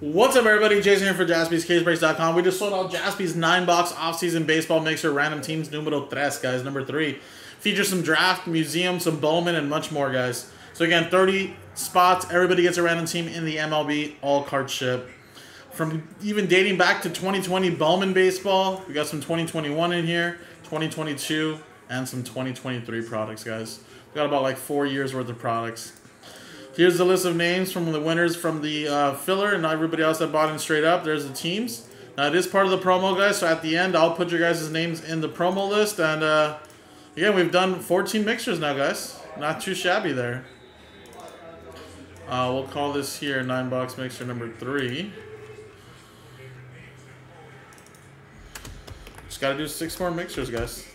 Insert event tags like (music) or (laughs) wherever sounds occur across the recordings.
What's up, everybody? Jason here for JaspysCaseBreaks.com. We just sold out Jaspy's 9-box offseason baseball mixer random teams numero tres, guys, number 3. Features some draft, museum, some Bowman, and much more, guys. So again, 30 spots. Everybody gets a random team in the MLB. All card ship. From even dating back to 2020 Bowman baseball, we got some 2021 in here, 2022, and some 2023 products, guys. We got about like four years worth of products. Here's the list of names from the winners from the uh, filler and everybody else that bought in straight up. There's the teams. Now, it is part of the promo, guys, so at the end, I'll put your guys' names in the promo list. And, uh, again, we've done 14 mixtures now, guys. Not too shabby there. Uh, we'll call this here 9-box mixture number 3. Just got to do 6 more mixtures, guys.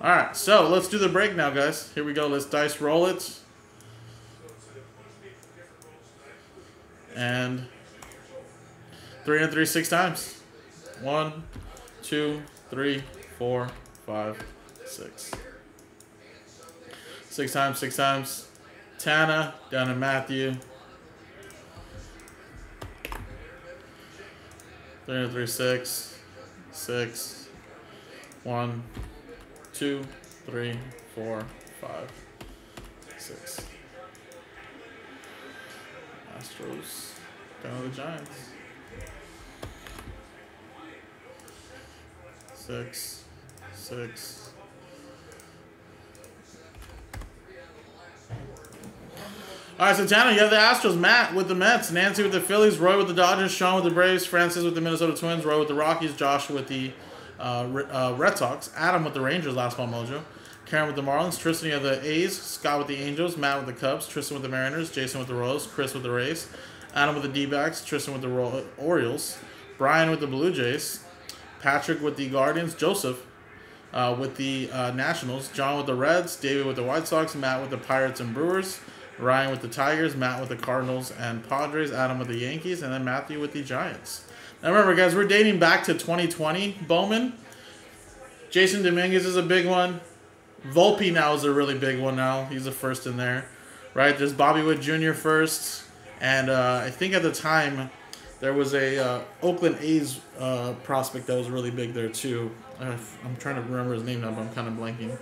Alright, so let's do the break now, guys. Here we go. Let's dice roll it. And three and three, six times. One, two, three, four, five, six. Six times, six times. Tana down to Matthew. Three and three, six, six. One, two, three, four, five, six. Astros down to the Giants. Six, six. All right, so Tanner, you have the Astros. Matt with the Mets, Nancy with the Phillies, Roy with the Dodgers, Sean with the Braves, Francis with the Minnesota Twins, Roy with the Rockies, Josh with the uh, uh, Red Sox, Adam with the Rangers, last ball mojo. Karen with the Marlins, Tristan with the A's, Scott with the Angels, Matt with the Cubs, Tristan with the Mariners, Jason with the Royals, Chris with the Rays, Adam with the D-backs, Tristan with the Ro Orioles, Brian with the Blue Jays, Patrick with the Guardians, Joseph uh, with the uh, Nationals, John with the Reds, David with the White Sox, Matt with the Pirates and Brewers, Ryan with the Tigers, Matt with the Cardinals and Padres, Adam with the Yankees, and then Matthew with the Giants. Now remember, guys, we're dating back to 2020 Bowman. Jasson Dominguez is a big one. Volpe now is a really big one now. He's the first in there, right? There's Bobby Witt Jr. first, and uh, I think at the time there was a uh, Oakland A's uh, prospect that was really big there too. I'm trying to remember his name now, but I'm kind of blanking.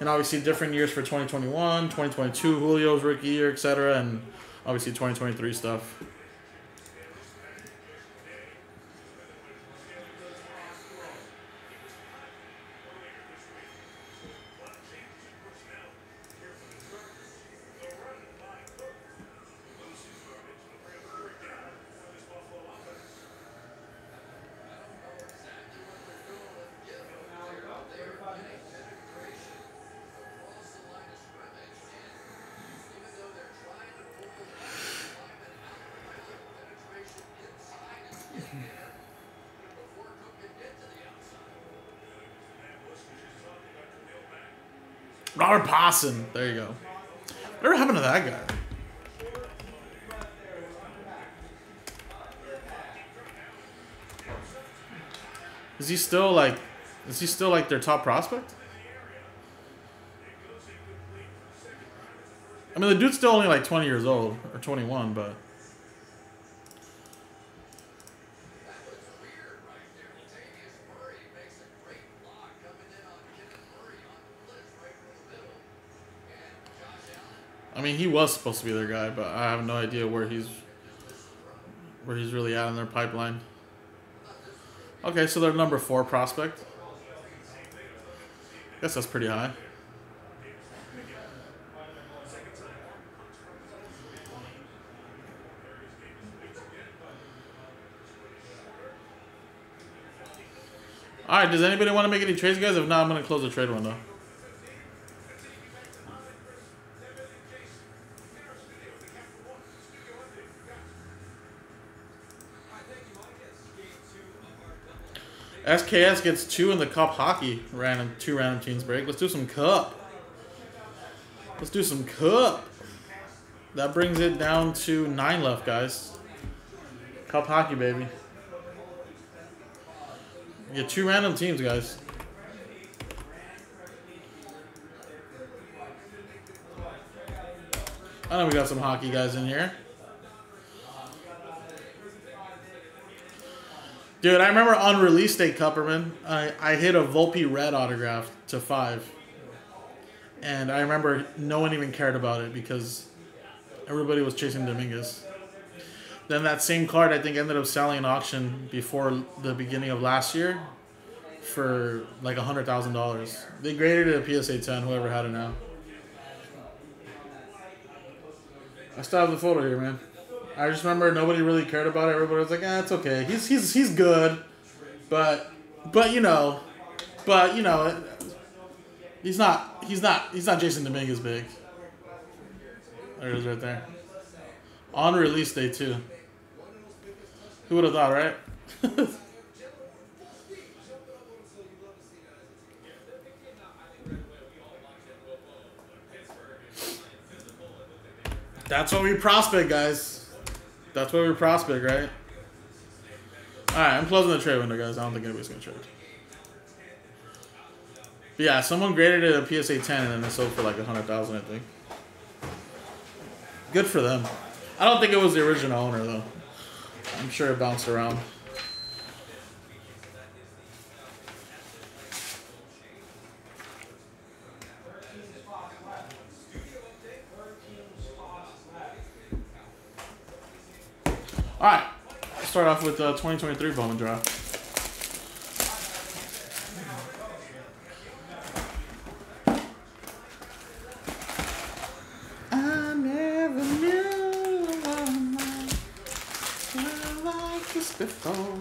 And obviously different years for 2021, 2022, Julio's rookie year, etc., and obviously 2023 stuff. Puason. There you go. Whatever happened to that guy? Is he still like is he still like their top prospect? I mean the dude's still only like 20 years old or 21, but mean, he was supposed to be their guy, but I have no idea where he's where he's really at in their pipeline. Okay, so they're number four prospect. Guess that's pretty high. All right, does anybody want to make any trades, guys? If not, I'm going to close the trade window. SKS gets two in the cup hockey random two random teams break. Let's do some cup. Let's do some cup. That brings it down to nine left, guys. Cup hockey, baby. get two random teams, guys. I know we got some hockey guys in here. Dude, I remember on release day, Cupperman, I, I hit a Volpe red autograph to five. And I remember no one even cared about it because everybody was chasing Dominguez. Then that same card, I think, ended up selling an auction before the beginning of last year for like a hundred thousand dollars. They graded it a PSA ten. Whoever had it now. I still have the photo here, man. I just remember nobody really cared about it. Everybody was like, "Ah, it's okay. He's he's he's good," but but you know, but you know, he's not he's not he's not Jasson Dominguez big. There it is, right there. On release day too. Who would have thought, right? (laughs) That's what we prospect, guys. That's what we prospect, right? Alright, I'm closing the trade window, guys. I don't think anybody's going to trade. But yeah, someone graded it a PSA 10 and then it sold for like 100000 I think. Good for them. I don't think it was the original owner, though. I'm sure it bounced around. Start off with uh, 2023 Bowman draft. I never knew like this before.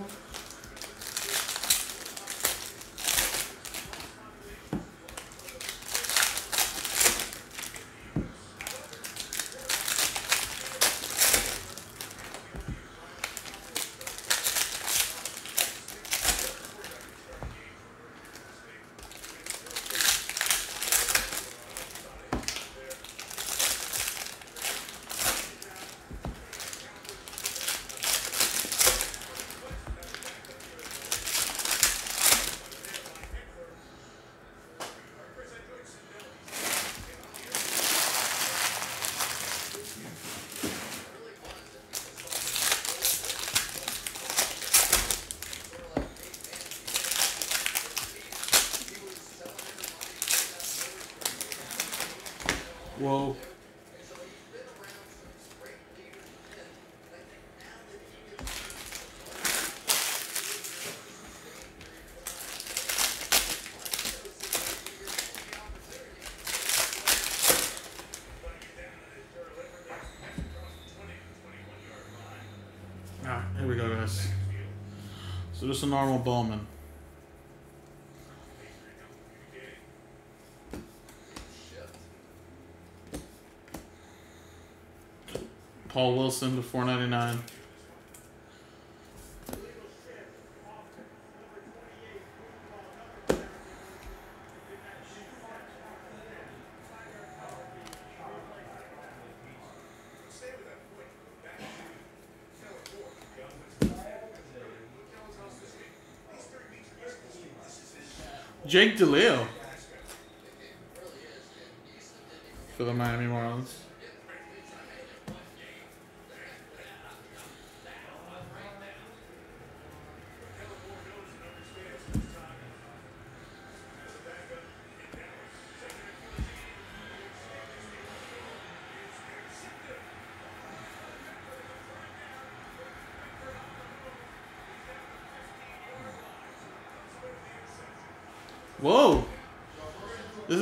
Whoa. Alright, here we go, guys. So just a normal Bowman. Paul Wilson to 499. Jake DeLeo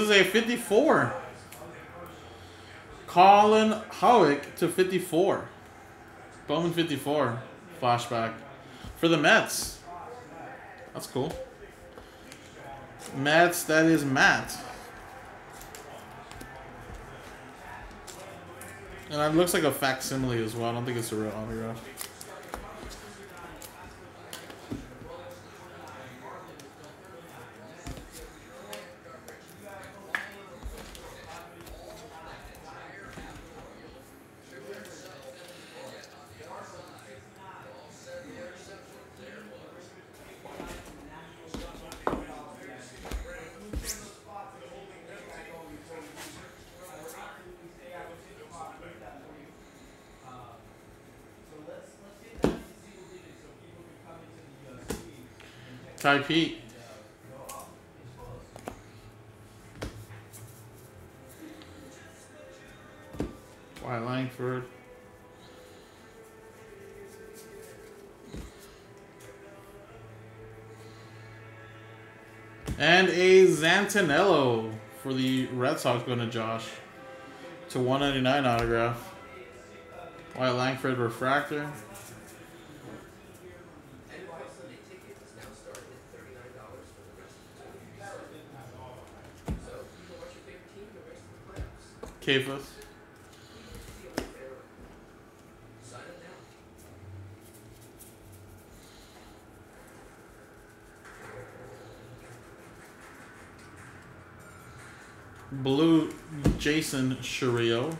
is a 54. Colin Houck to 54. Bowman 54. Flashback. For the Mets. That's cool. Mets, that is Matt. And it looks like a facsimile as well. I don't think it's a real autograph. Ty Pete. Wyatt Langford. And a Zanetello for the Red Sox going to Josh. To 199 autograph. Wyatt Langford refractor. Kefas. Blue Jackson Chourio.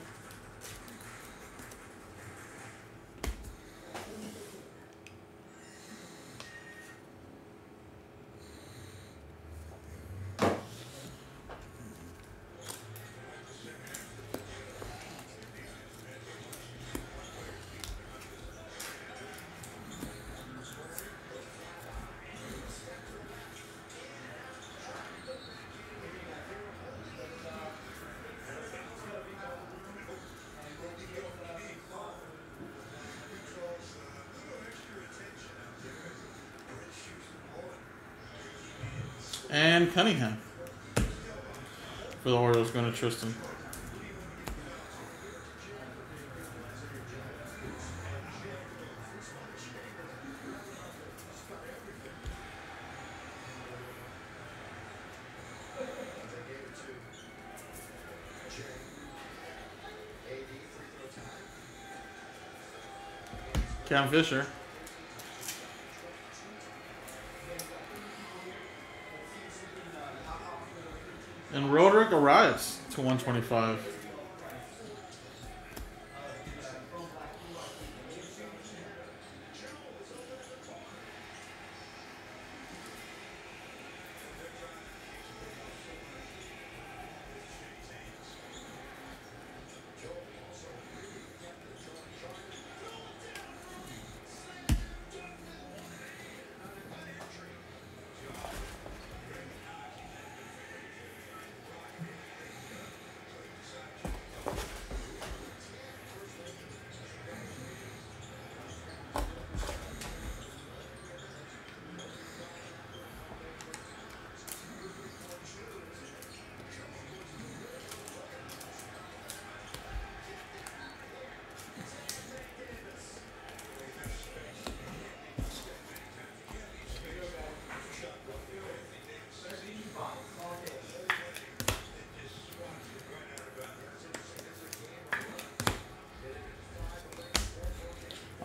Cunningham. For the Orioles going to Tristan. Cam Fisher. And Roderick Arias to 125.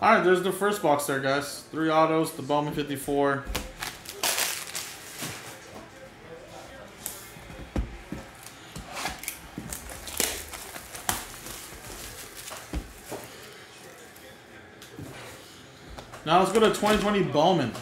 All right, there's the first box there, guys. Three autos, the Bowman 54. Now let's go to 2020 Bowman.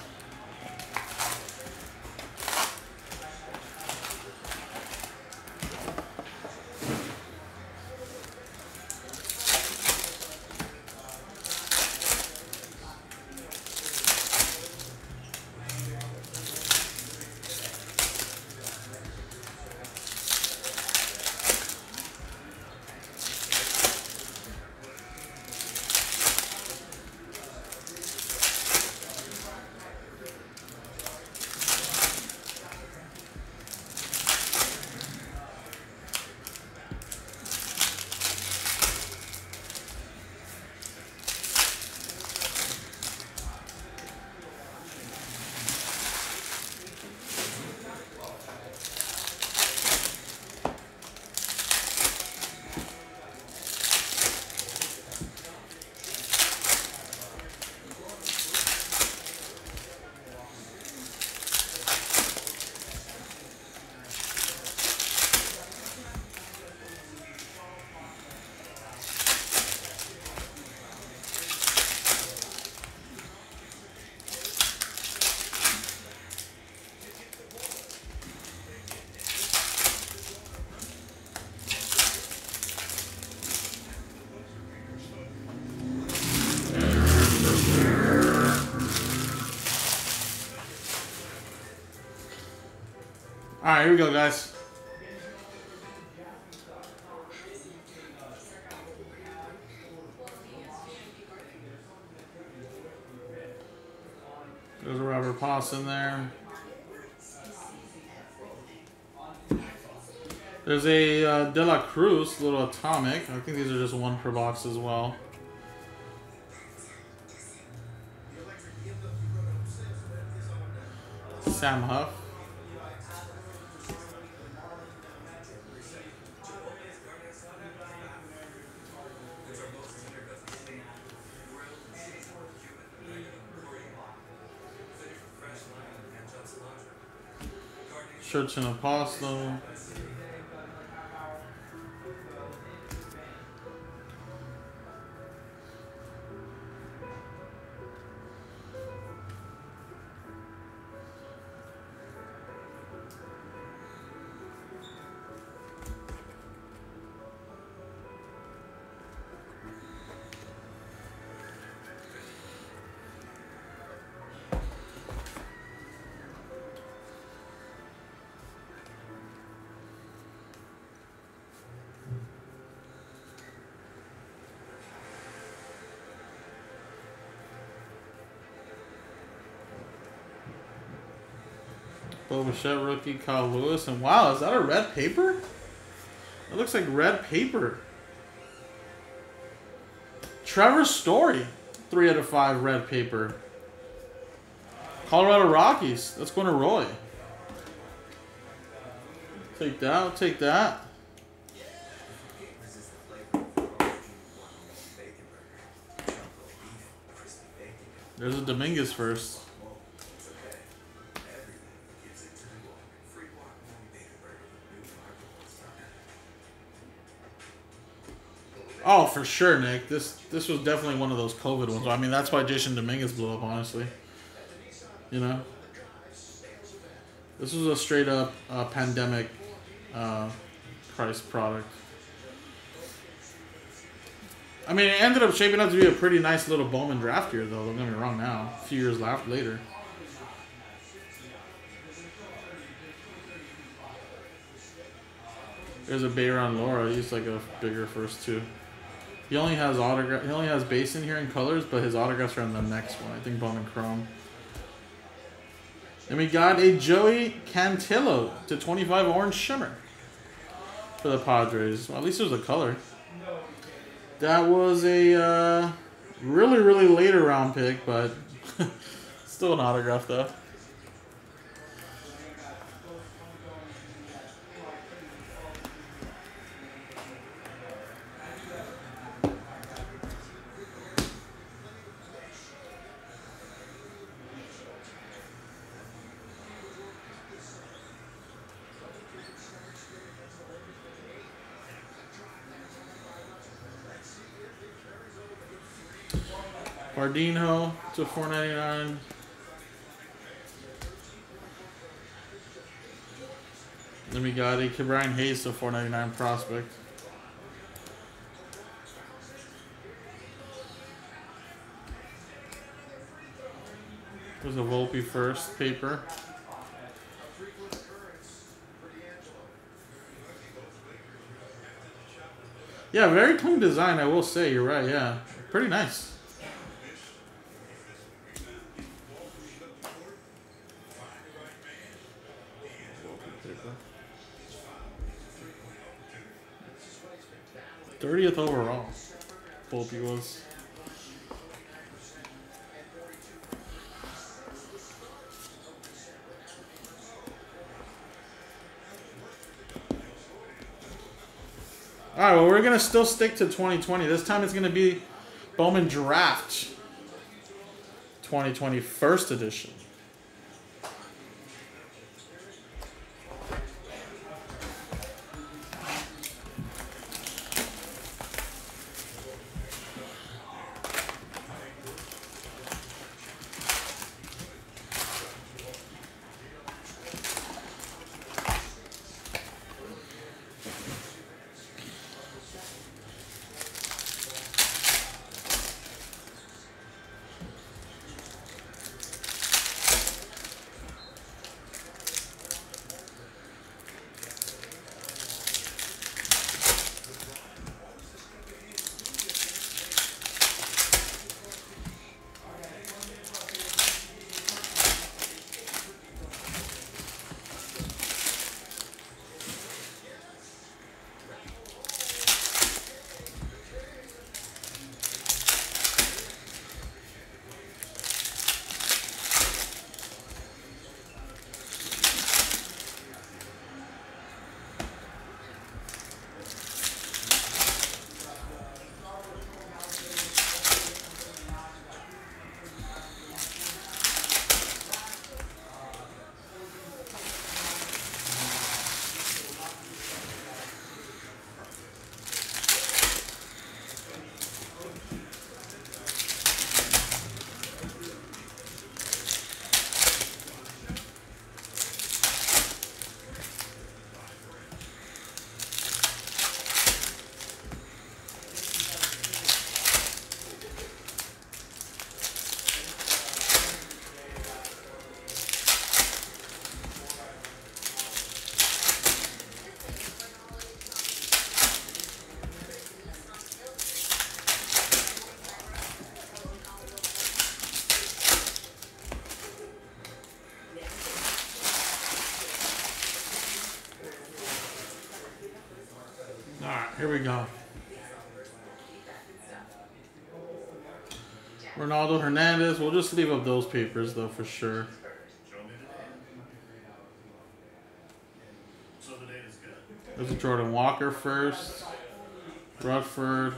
All right, here we go, guys. There's a Robert Pass in there. There's a uh, De La Cruz, little atomic. I think these are just one per box as well. Sam Huff. Church and Apostle. Bo Bichette rookie, Kyle Lewis, and wow, is that a red paper? It looks like red paper. Trevor Story, three out of five red paper. Colorado Rockies, that's going to Roy. Take that, I'll take that. There's a Dominguez first. Oh, for sure, Nick. This this was definitely one of those COVID ones. I mean, that's why Jasson Dominguez blew up, honestly. You know? This was a straight up uh, pandemic uh, price product. I mean, it ended up shaping up to be a pretty nice little Bowman draft year, though. Don't get me wrong now. A few years later. There's a Bayron Lora. He's like a bigger first, too. He only has autograph. He only has base in here in colors, but his autographs are on the next one. I think Bowman Chrome. And we got a Joey Cantillo to 25 orange shimmer for the Padres. Well, at least it was a color. That was a uh, really, really later round pick, but (laughs) still an autograph though. Pardinho to 499. Then we got a Ke'Bryan Hayes to 499 prospect. There's a Volpe first paper. Yeah, very clean design, I will say. You're right, yeah. Pretty nice. Thirtieth overall. Volpe was. All right, well, we're going to still stick to 2020. This time it's going to be Bowman Draft 2020 First Edition. Here we go. Ronaldo Hernandez. We'll just leave up those papers though for sure. There's a Jordan Walker first. Rutherford.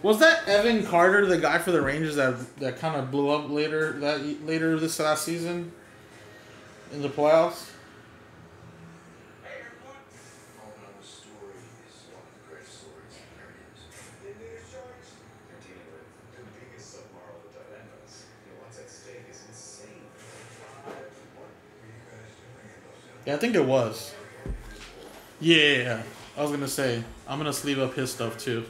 Was that Evan Carter, the guy for the Rangers that that kind of blew up later that later this last season in the playoffs? Yeah, I think it was. Yeah, I was gonna say I'm gonna sleeve up his stuff too.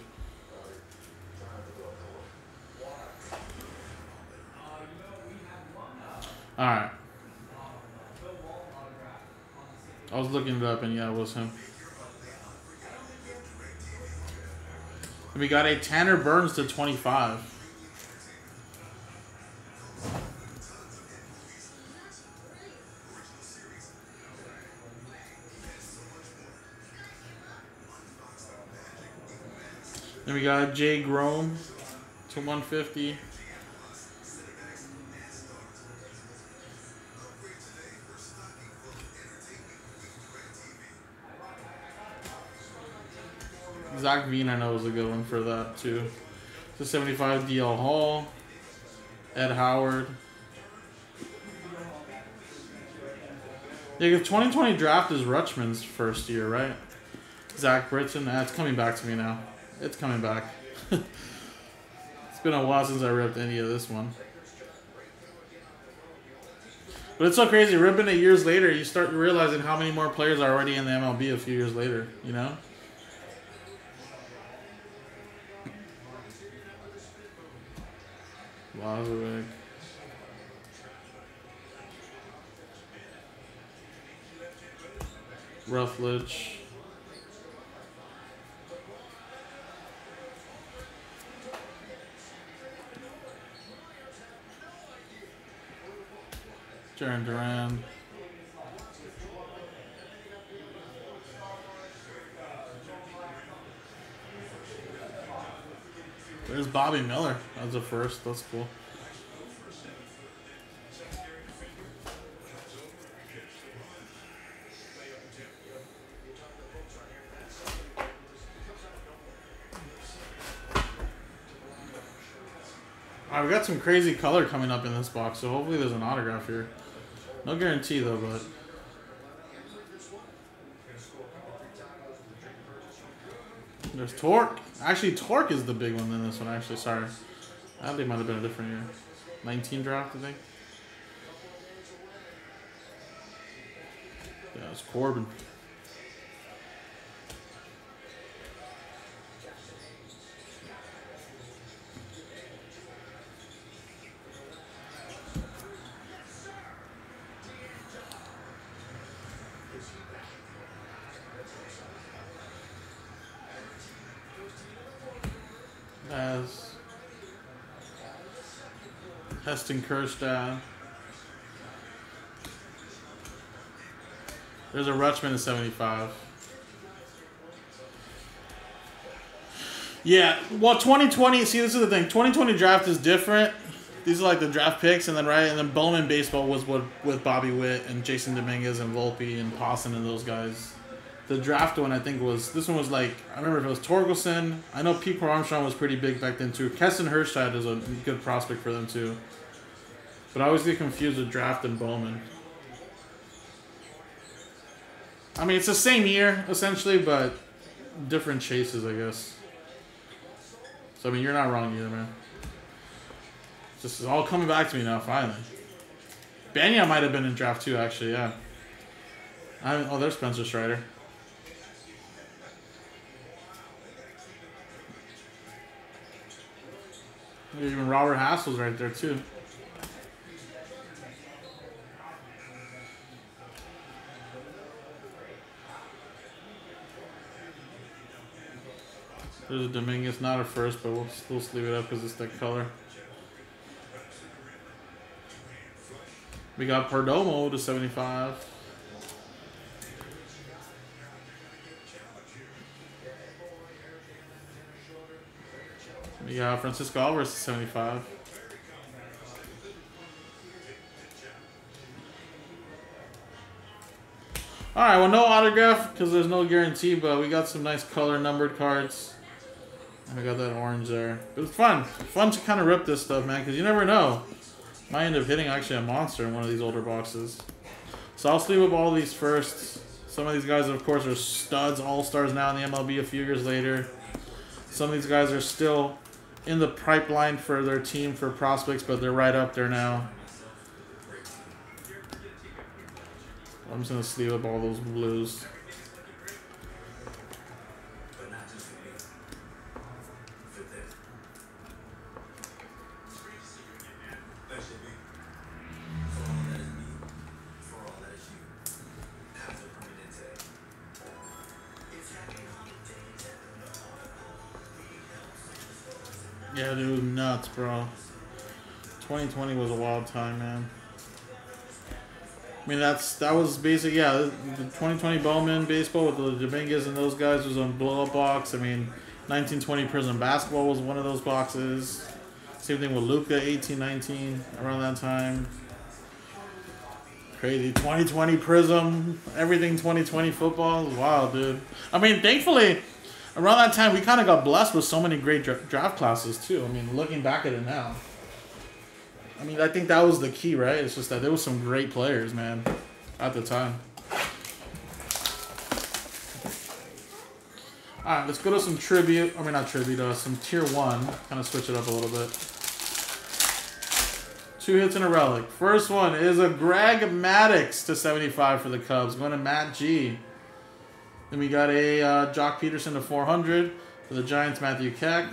Alright. I was looking it up and yeah, it was him. And we got a Tanner Burns to 25. Then we got Jay Groome to 150. Zach Veen, I know, was a good one for that, too. To 75, DL Hall. Ed Howard. Yeah, because 2020 draft is Rutschman's first year, right? Zach Britton. Ah, That's coming back to me now. It's coming back. (laughs) it's been a while since I ripped any of this one. But it's so crazy. Ripping it years later, you start realizing how many more players are already in the MLB a few years later, you know? Lazarek. Rutledge. Jarren Duran. There's Bobby Miller as a first. That's cool. Alright, we got some crazy color coming up in this box, so hopefully there's an autograph here. No guarantee though, but there's Torque. Actually, Torque is the big one in this one. Actually, sorry, I think it might have been a different year. 19 draft, I think. Yeah, it's Corbin. Heston Kjerstad. There's a Rutschman at 75. Yeah, well, 2020. See, this is the thing. 2020 draft is different. These are like the draft picks, and then right, and then Bowman baseball was with with Bobby Witt and Jasson Dominguez and Volpe and Puason and those guys. The draft one, I think, was this one was like I remember if it was Torkelson. I know Pete Armstrong was pretty big back then too. Heston Kjerstad is a good prospect for them too. But I always get confused with draft and Bowman. I mean, it's the same year essentially, but different chases, I guess. So I mean, you're not wrong either, man. Just all coming back to me now, finally. Banya might have been in draft two, actually. Yeah. I oh, there's Spencer Strider. Even Robert Hassell's right there too. There's a Dominguez, not a first, but we'll still leave it up because it's that color. We got Perdomo to 75. We got Francisco Alvarez to 75. All right, well, no autograph because there's no guarantee, but we got some nice color numbered cards. We got that orange there. It was fun. Fun to kind of rip this stuff, man, because you never know. Might end up hitting actually a monster in one of these older boxes. So I'll sleeve up all these first. Some of these guys, of course, are studs, all-stars now in the MLB a few years later. Some of these guys are still in the pipeline for their team for prospects, but they're right up there now. I'm just going to sleeve up all those blues. Bro. 2020 was a wild time, man. I mean, that's that was basic. Yeah, the 2020 Bowman baseball with the Dominguez and those guys was on blow up box. I mean, 1920 Prizm basketball was one of those boxes. Same thing with Luka 1819 around that time. Crazy 2020 Prizm, everything 2020 football. Wow, dude. I mean, thankfully around that time, we kind of got blessed with so many great draft classes too. I mean, looking back at it now, I mean, I think that was the key, right? It's just that there was some great players, man, at the time. All right, let's go to some tribute. I mean, not tribute, uh, some tier one. Kind of switch it up a little bit. Two hits and a relic. First one is a Greg Maddux to 75 for the Cubs. Going to Matt G. Then we got a uh, Joc Pederson to 400 for the Giants, Matthew Keck.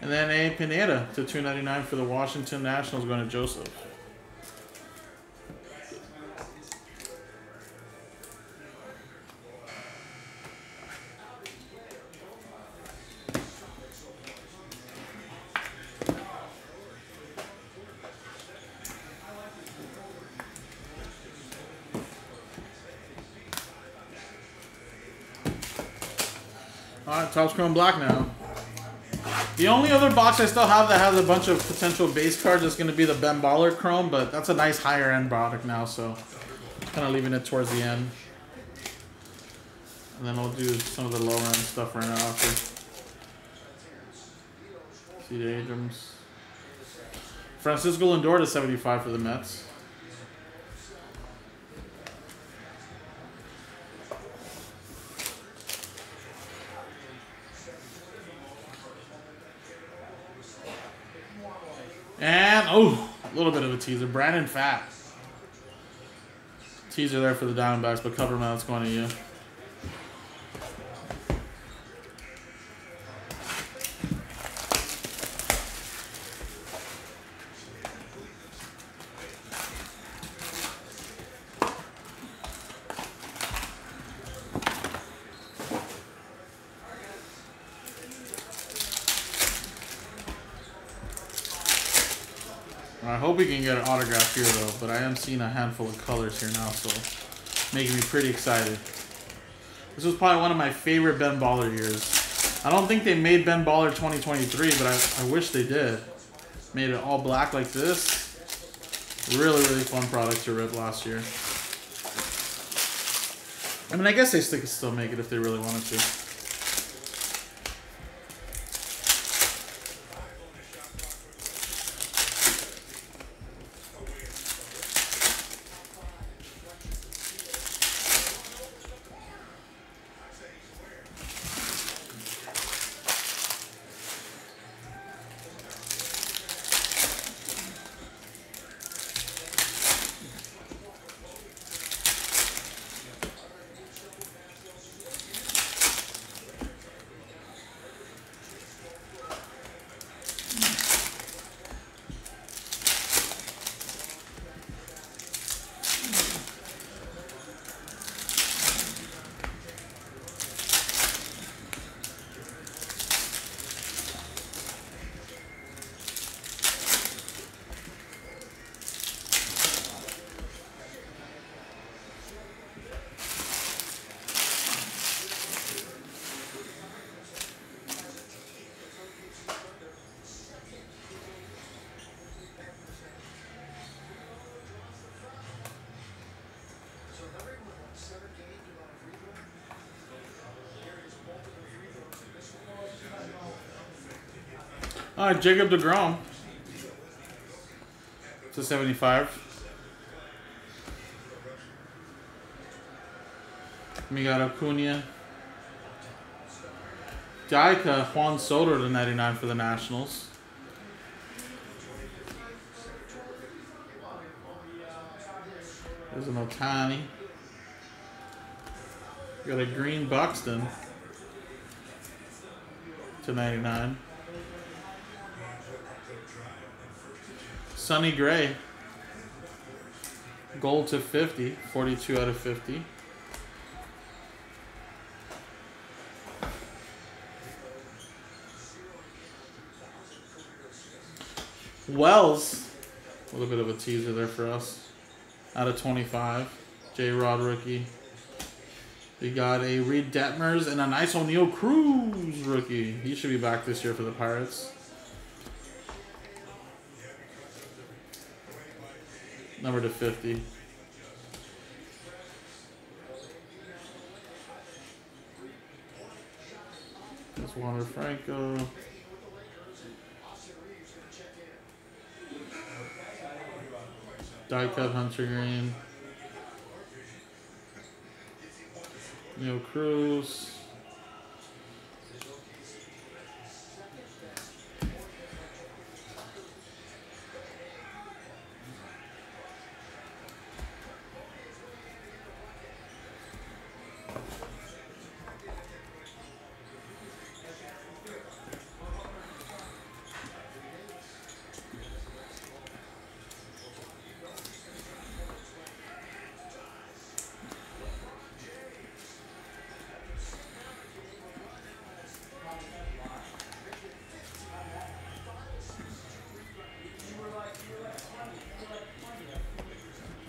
And then a Pineda to 299 for the Washington Nationals going to Joseph. Chrome Black now. The only other box I still have that has a bunch of potential base cards is going to be the Ben Baller Chrome, but that's a nice higher end product now, so kind of leaving it towards the end. And then we'll do some of the lower end stuff right now after. See the Abrams. Francisco Lindor to 75 for the Mets. And, oh, a little bit of a teaser. Brandon Pfaadt. Teaser there for the Diamondbacks, but cover mount's going to you. Hope we can get an autograph here though, but I am seeing a handful of colors here now, so making me pretty excited. This was probably one of my favorite Ben Baller years. I don't think they made Ben Baller 2023, but I, I wish they did. Made it all black like this. Really, really fun product to rip last year. I mean, I guess they could still make it if they really wanted to. All right, Jacob DeGrom to 75. We got Acuna. Daika, Juan Soto to 99 for the Nationals. There's an Ohtani. Got a green Buxton to 99. Sonny Gray. Gold to 50. 42 out of 50. Wells. A little bit of a teaser there for us. Out of 25. J-Rod rookie. We got a Reid Detmers and a nice Oneil Cruz rookie. He should be back this year for the Pirates. Number to 50. That's Wander Franco. Die cut Hunter Greene. Neil Cruz.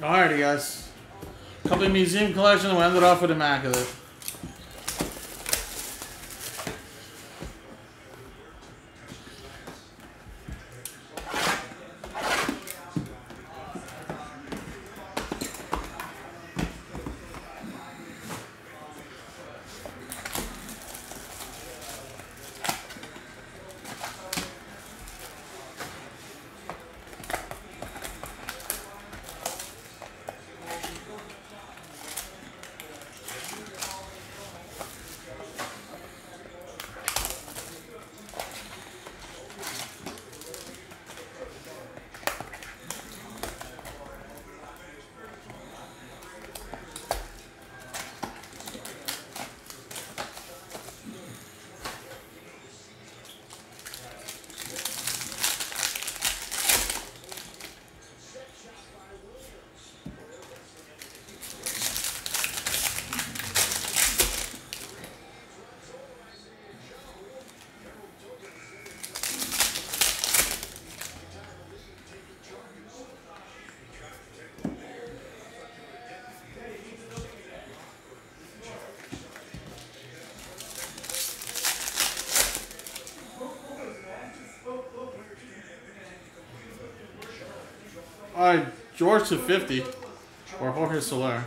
Alrighty, guys. Couple museum collection. We'll end it off with Immaculate. Right, George to 50. Or Jorge Soler.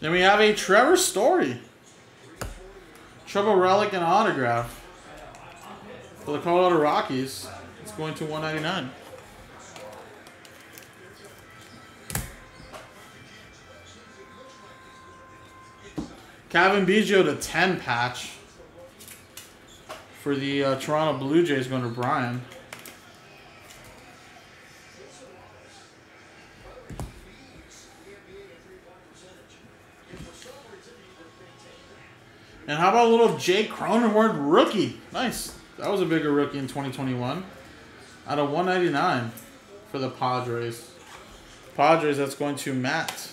Then we have a Trevor Story. Trevor Relic and Autograph. For the Colorado Rockies. It's going to 199. Cavan Biggio to 10 patch for the uh, Toronto Blue Jays going to Brian. And how about a little Jake Cronenworth rookie? Nice. That was a bigger rookie in 2021. Out of 199 for the Padres. Padres, that's going to Matt.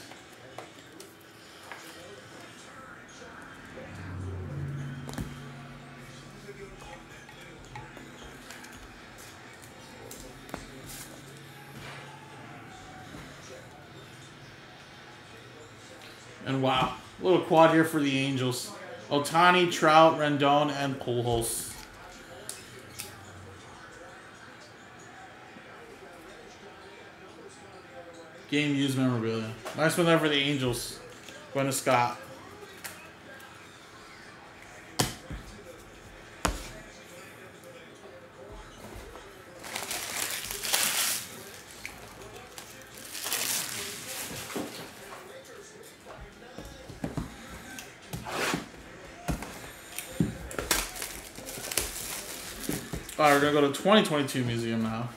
Quad here for the Angels. Ohtani, Trout, Rendon, and Pujols. Game used memorabilia. Nice one there for the Angels. Going to Scott. Gonna go to 2022 museum now.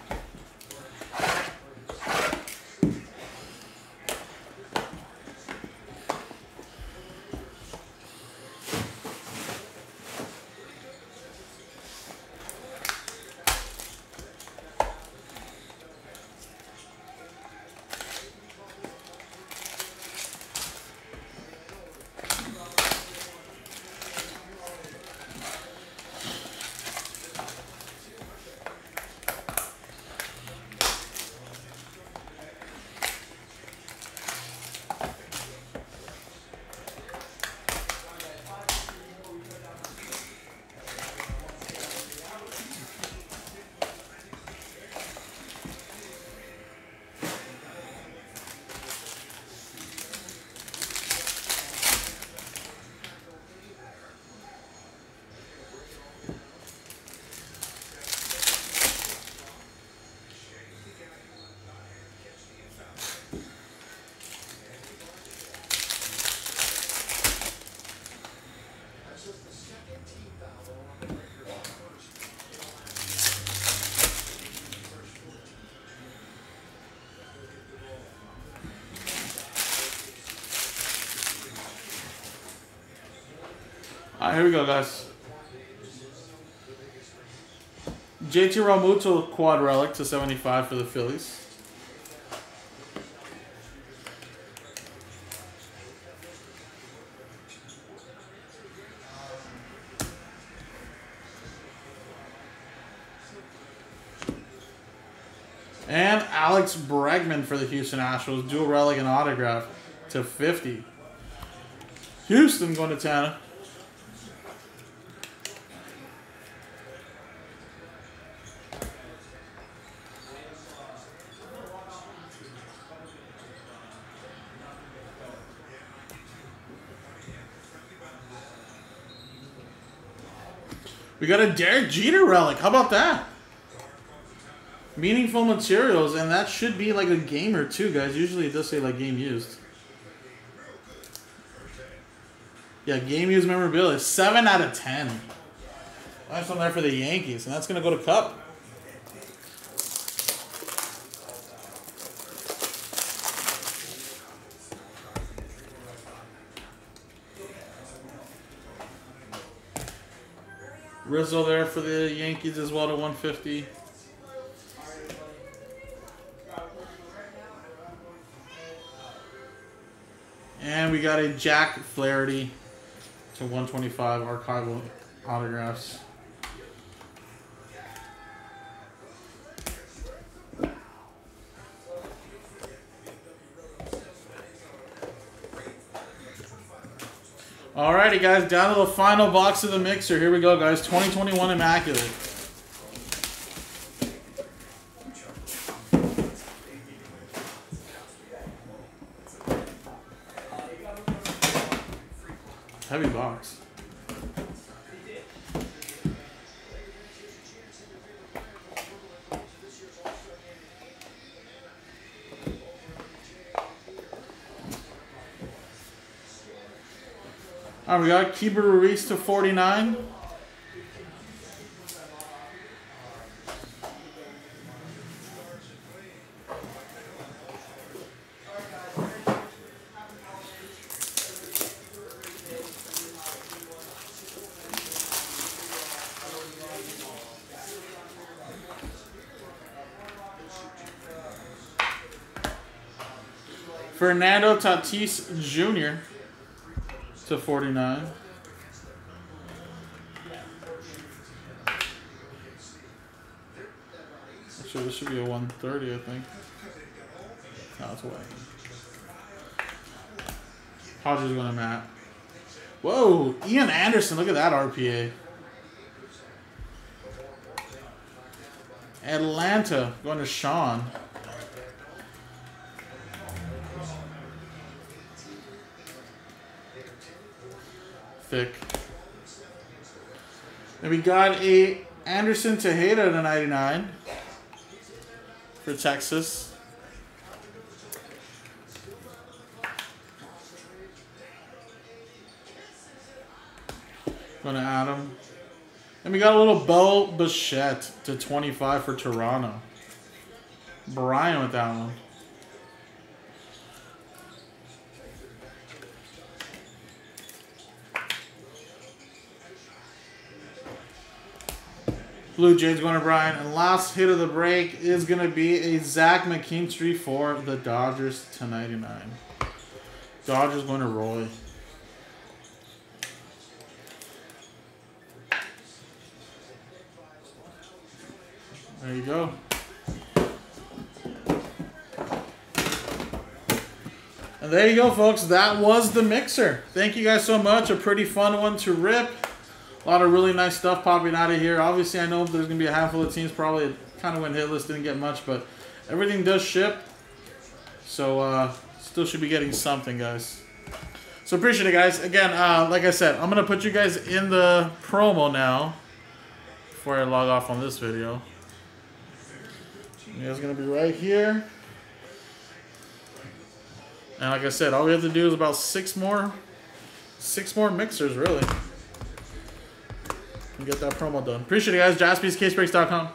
All right, here we go, guys. JT Realmuto quad relic to 75 for the Phillies. And Alex Bregman for the Houston Astros, dual relic and autograph to 50. Houston going to Tana. We got a Derek Jeter relic. How about that? Meaningful materials, and that should be like a game or two, guys. Usually it does say like game used. Yeah, game used memorabilia. 7 out of 10. Nice one there for the Yankees, and that's going to go to Cup. Rizzo there for the Yankees as well to 150. And we got a Jack Flaherty to 125 archival autographs. Alrighty, guys, down to the final box of the mixer. Here we go, guys. 2021 Immaculate. All right, we got Keibert Ruiz to 49. Fernando Tatis Jr. to 49. Actually, this should be a 130, I think. No, it's away. Hodges going to Matt. Whoa, Ian Anderson, look at that RPA. Atlanta going to Sean. Thick. And we got a Anderson Tejeda to 99 for Texas. Going to Adam. And we got a little Bo Bichette to 25 for Toronto. Brian with that one. Blue Jays going to Brian. And last hit of the break is going to be a Zach McKinstry for the Dodgers to 99. Dodgers going to Roy. There you go. And there you go, folks. That was the mixer. Thank you guys so much. A pretty fun one to rip. A lot of really nice stuff popping out of here. Obviously, I know there's going to be a handful of teams probably kind of went hitless, didn't get much, but everything does ship. So, uh, still should be getting something, guys. So, appreciate it, guys. Again, uh, like I said, I'm going to put you guys in the promo now before I log off on this video. You guys going to be right here. And like I said, all we have to do is about six more, six more mixers, really and get that promo done. Appreciate it, guys. JaspysCaseBreaks.com.